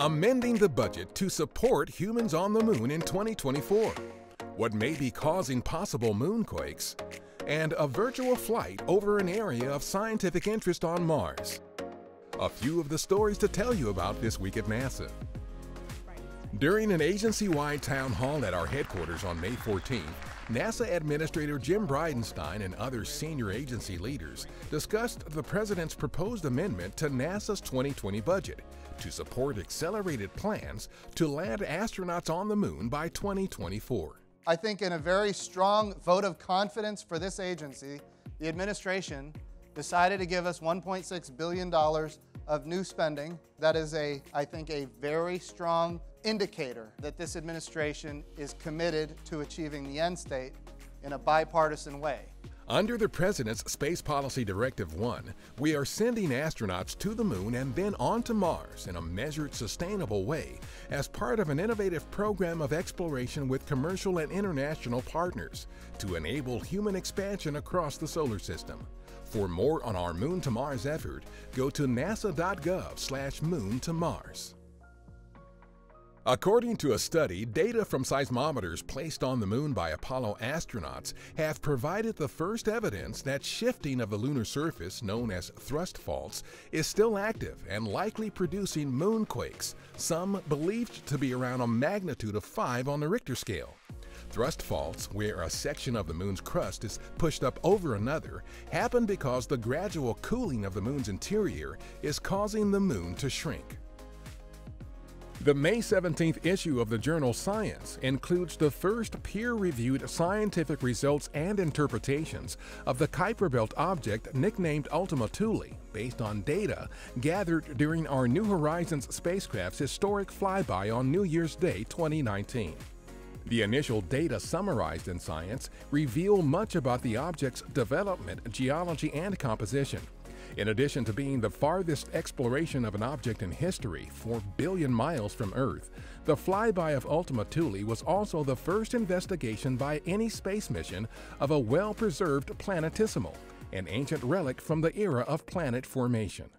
amending the budget to support humans on the moon in 2024, what may be causing possible moonquakes, and a virtual flight over an area of scientific interest on Mars. A few of the stories to tell you about this week at NASA. During an agency-wide town hall at our headquarters on May 14th, NASA Administrator Jim Bridenstine and other senior agency leaders discussed the President's proposed amendment to NASA's 2020 budget to support accelerated plans to land astronauts on the moon by 2024. I think in a very strong vote of confidence for this agency, the administration decided to give us $1.6 billion of new spending. That is a, I think, a very strong indicator that this administration is committed to achieving the end state in a bipartisan way. Under the President's Space Policy Directive 1, we are sending astronauts to the moon and then on to Mars in a measured, sustainable way as part of an innovative program of exploration with commercial and international partners to enable human expansion across the solar system. For more on our Moon to Mars effort, go to nasa.gov slash moon to Mars. According to a study, data from seismometers placed on the moon by Apollo astronauts have provided the first evidence that shifting of the lunar surface, known as thrust faults, is still active and likely producing moonquakes, some believed to be around a magnitude of 5 on the Richter scale. Thrust faults, where a section of the moon's crust is pushed up over another, happen because the gradual cooling of the moon's interior is causing the moon to shrink. The May 17th issue of the journal Science includes the first peer-reviewed scientific results and interpretations of the Kuiper Belt object nicknamed Ultima Thule, based on data gathered during our New Horizons spacecraft's historic flyby on New Year's Day 2019. The initial data summarized in Science reveal much about the object's development, geology, and composition. In addition to being the farthest exploration of an object in history, 4 billion miles from Earth, the flyby of Ultima Thule was also the first investigation by any space mission of a well-preserved planetesimal, an ancient relic from the era of planet formation.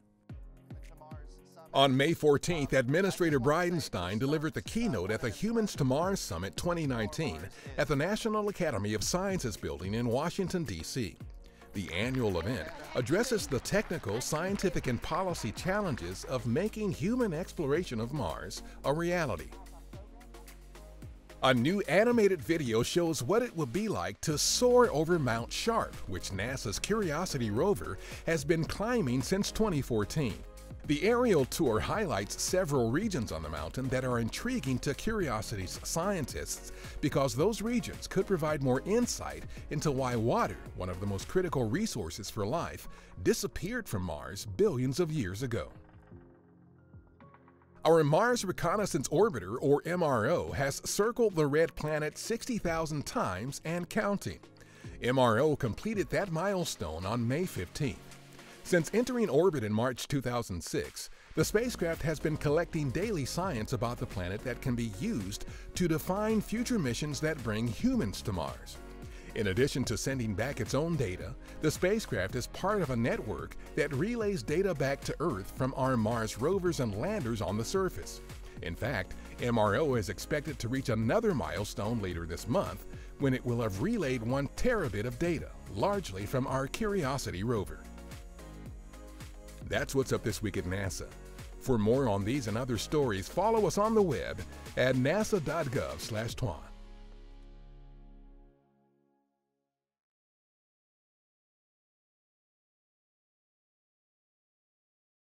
On May 14th, Administrator Bridenstine delivered the keynote at the Humans to Mars Summit 2019 at the National Academy of Sciences building in Washington, D.C. The annual event addresses the technical, scientific, and policy challenges of making human exploration of Mars a reality. A new animated video shows what it would be like to soar over Mount Sharp, which NASA's Curiosity rover has been climbing since 2014. The aerial tour highlights several regions on the mountain that are intriguing to Curiosity's scientists because those regions could provide more insight into why water, one of the most critical resources for life, disappeared from Mars billions of years ago. Our Mars Reconnaissance Orbiter, or MRO, has circled the red planet 60,000 times and counting. MRO completed that milestone on May 15th. Since entering orbit in March 2006, the spacecraft has been collecting daily science about the planet that can be used to define future missions that bring humans to Mars. In addition to sending back its own data, the spacecraft is part of a network that relays data back to Earth from our Mars rovers and landers on the surface. In fact, MRO is expected to reach another milestone later this month when it will have relayed 1 terabit of data, largely from our Curiosity rover. That's what's up this week at NASA. For more on these and other stories, follow us on the web at nasa.gov/twan.